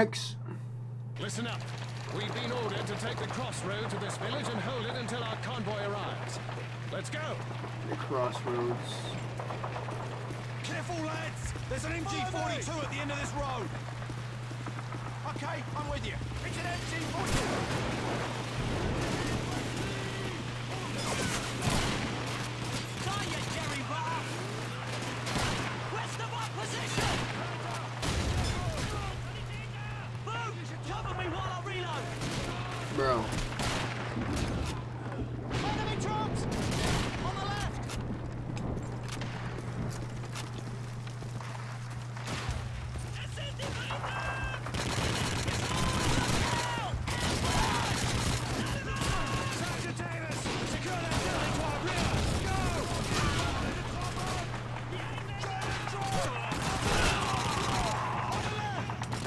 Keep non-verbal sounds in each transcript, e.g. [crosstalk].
Max. Listen up. We've been ordered to take the crossroad to this village and hold it until our convoy arrives. Let's go. The crossroads. Careful, lads! There's an MG42 at the end of this road. Okay, I'm with you. It's an MG42. Die, you Jerry Rock! West of our position! Bro. Enemy trucks! On the left! Sergeant Davis! Secure that building to our rear! Go!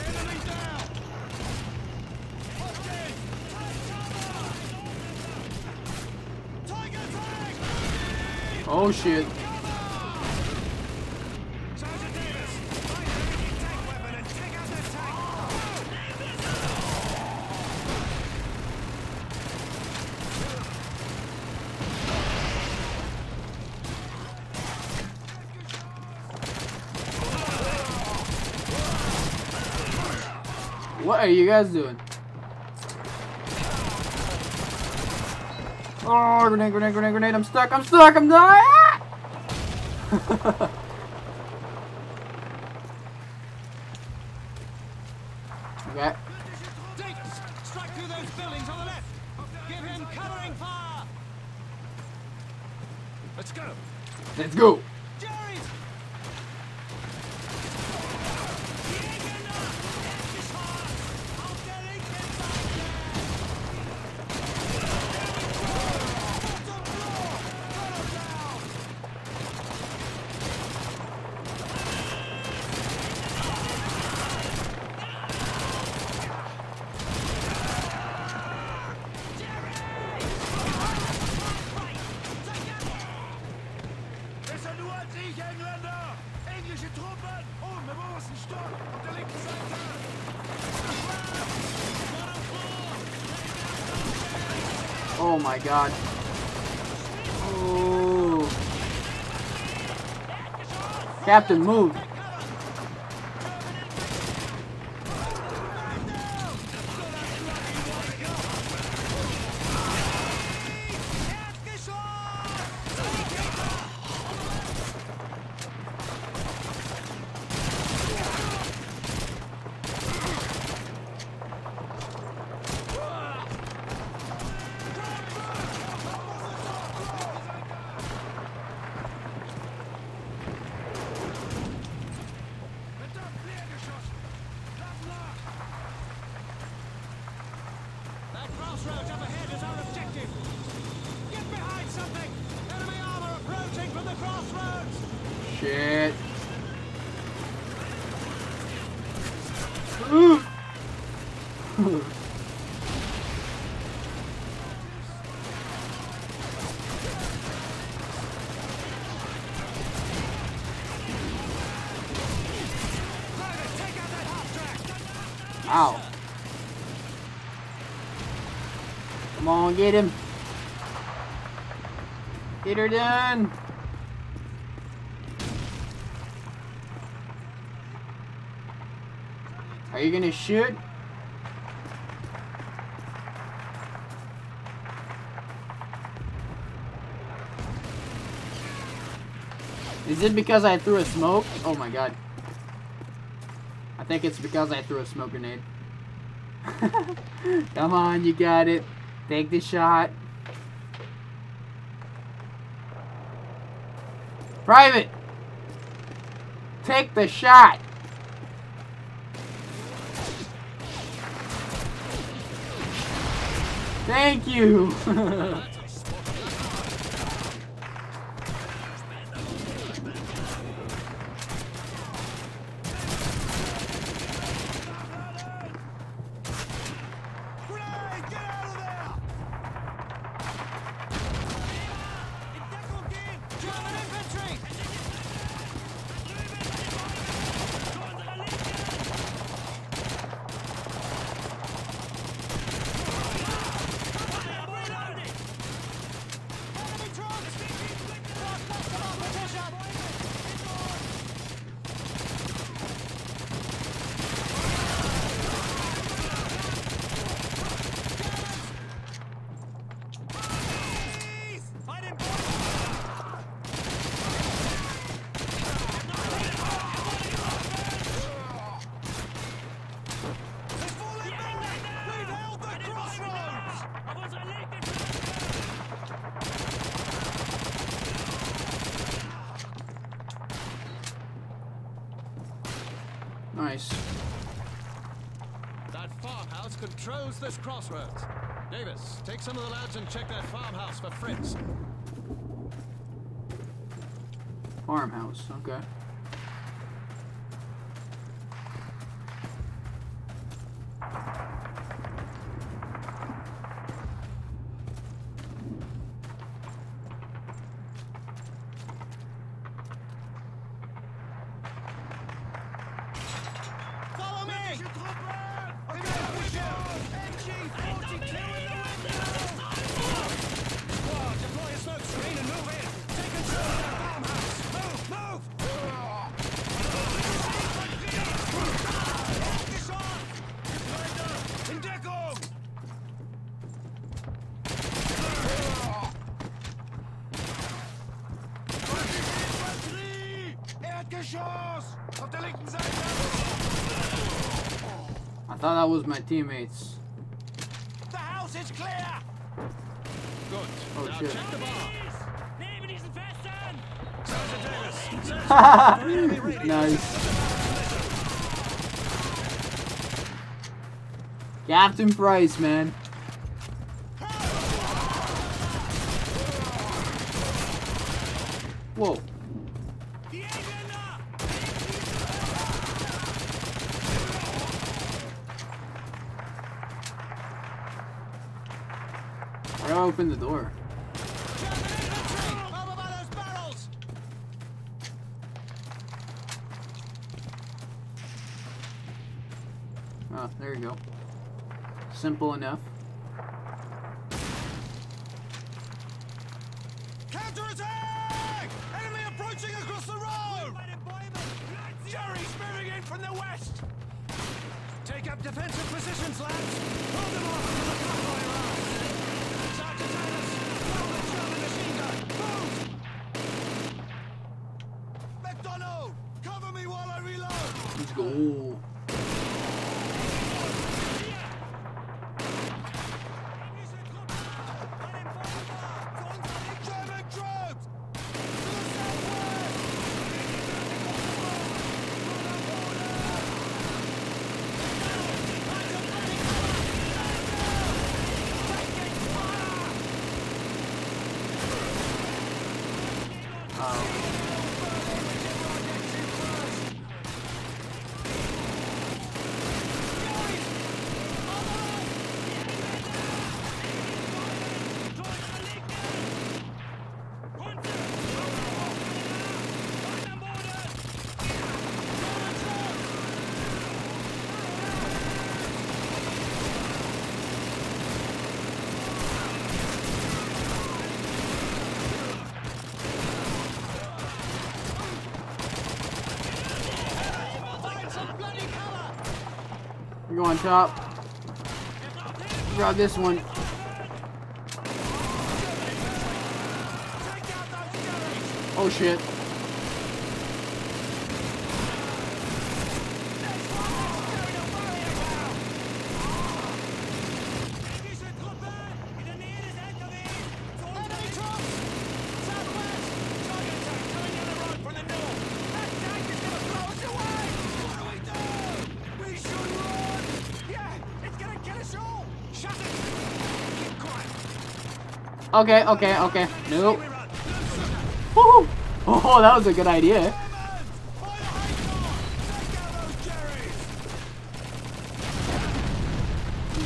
Enemy down! Hostage! Tiger tank! Oh shit. Sergeant Davis! Find an enemy tank weapon and take out Oh, that tank! What are you guys doing? Oh, grenade, grenade, grenade, grenade. I'm stuck, I'm stuck, I'm dying! Ah! [laughs] okay. Davis! Strike through those buildings on the left! Give him covering fire! Let's go. Let's go. My god. Oh. Captain, move. Verdammt, leer geschossen! Lass nach! That crossroads up ahead is our objective! Get behind something! Enemy armor approaching from the crossroads! Shit. Ow. Come on, get him. Get her done. You gonna shoot? Is it because I threw a smoke? Oh my god. I think it's because I threw a smoke grenade. [laughs] Come on, you got it. Take the shot. Private! Take the shot! Thank you! [laughs] Grenade, get out of there! German infantry! Nice. That farmhouse controls this crossroads. Davis, take some of the lads and check that farmhouse for Fritz. Farmhouse, okay. Follow me! Englische Truppen! MG-42 in the window! Squad, deploy a smoke screen and move in. Take control of that farmhouse. Move, move! Geschont! In Deckung! Infanterie! Erdgeschoss! Auf der linken Seite! I thought that was my teammates. The house is clear! Good. Oh, now shit. check the bar. Neben diesen Festen! Sergeant Davis, search for enemy radios. [laughs] nice. Captain Price, man. Whoa. Open the door. Oh, there you go. Simple enough. Counterattack! Enemy approaching across the road! Jerry's moving in from the west! Take up defensive positions, lads! Hold them off until the convoy arrives! Reload! Let's go. German troops! To the southwest! Oh. Find some bloody cover! Go on top. Grab this one. Oh shit. Okay, okay, okay. Nope. Woohoo! Oh, that was a good idea.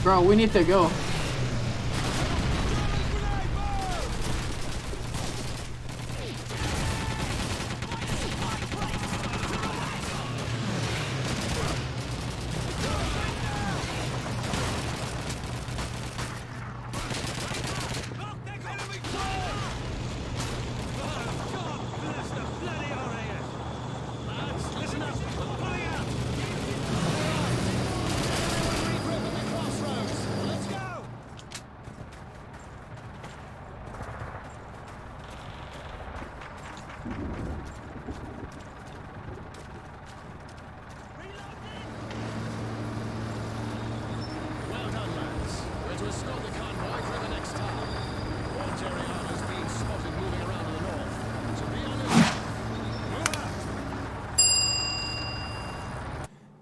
Bro, we need to go. Grenade move! Look, they're coming! Enemy fire! God bless the bloody Orient! Lads, listen up! We're pulling out! Regroup at the crossroads. Let's go.